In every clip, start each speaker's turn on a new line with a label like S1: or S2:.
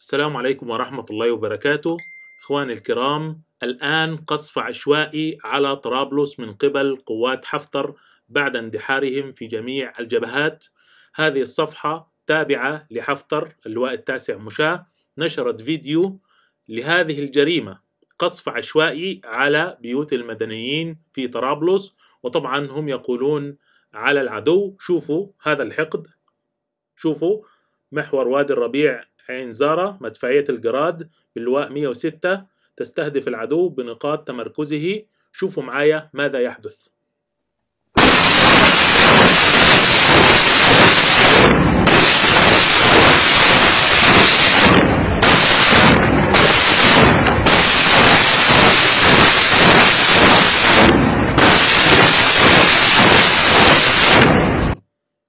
S1: السلام عليكم ورحمة الله وبركاته. إخواني الكرام الآن قصف عشوائي على طرابلس من قبل قوات حفتر بعد اندحارهم في جميع الجبهات. هذه الصفحة تابعة لحفتر اللواء التاسع مشاة. نشرت فيديو لهذه الجريمة قصف عشوائي على بيوت المدنيين في طرابلس. وطبعا هم يقولون على العدو شوفوا هذا الحقد شوفوا محور وادي الربيع عين زارة مدفعية الجراد باللواء 106 تستهدف العدو بنقاط تمركزه. شوفوا معايا ماذا يحدث.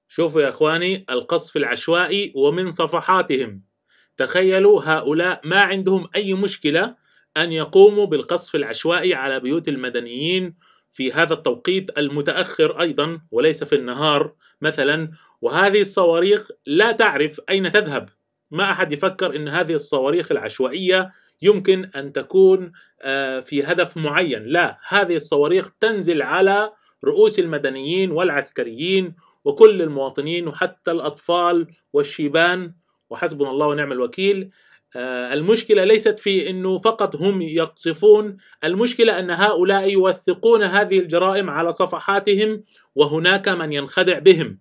S1: شوفوا يا اخواني القصف العشوائي ومن صفحاتهم. تخيلوا هؤلاء ما عندهم أي مشكلة أن يقوموا بالقصف العشوائي على بيوت المدنيين في هذا التوقيت المتأخر أيضا وليس في النهار مثلا وهذه الصواريخ لا تعرف أين تذهب. ما أحد يفكر إن هذه الصواريخ العشوائية يمكن أن تكون في هدف معين. لا هذه الصواريخ تنزل على رؤوس المدنيين والعسكريين وكل المواطنين وحتى الأطفال والشيبان وحسبنا الله ونعم الوكيل. المشكلة ليست في إنه فقط هم يقصفون المشكلة أن هؤلاء يوثقون هذه الجرائم على صفحاتهم وهناك من ينخدع بهم.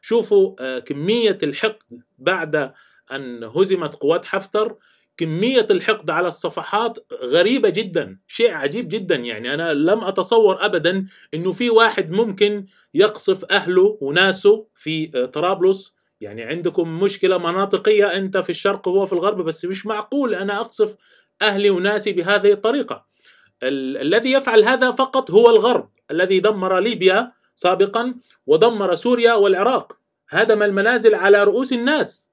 S1: شوفوا كمية الحقد بعد أن هزمت قوات حفتر كمية الحقد على الصفحات غريبة جدا شيء عجيب جدا. يعني أنا لم أتصور أبدا أنه في واحد ممكن يقصف أهله وناسه في طرابلس. يعني عندكم مشكلة مناطقية أنت في الشرق وهو في الغرب بس مش معقول أنا أقصف أهلي وناسي بهذه الطريقة. ال الذي يفعل هذا فقط هو الغرب الذي دمر ليبيا سابقا ودمر سوريا والعراق. هدم المنازل على رؤوس الناس.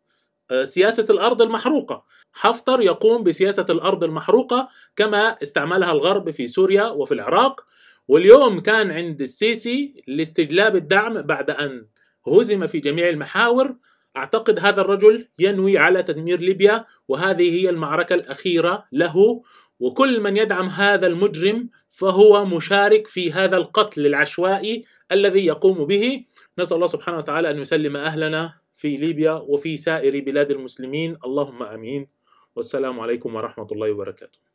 S1: سياسة الأرض المحروقة. حفتر يقوم بسياسة الأرض المحروقة كما استعملها الغرب في سوريا وفي العراق. واليوم كان عند السيسي لاستجلاب الدعم بعد أن هزم في جميع المحاور. أعتقد هذا الرجل ينوي على تدمير ليبيا وهذه هي المعركة الأخيرة له. وكل من يدعم هذا المجرم فهو مشارك في هذا القتل العشوائي الذي يقوم به. نسأل الله سبحانه وتعالى أن يسلم أهلنا في ليبيا وفي سائر بلاد المسلمين. اللهم آمين. والسلام عليكم ورحمة الله وبركاته.